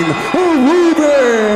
Ruben.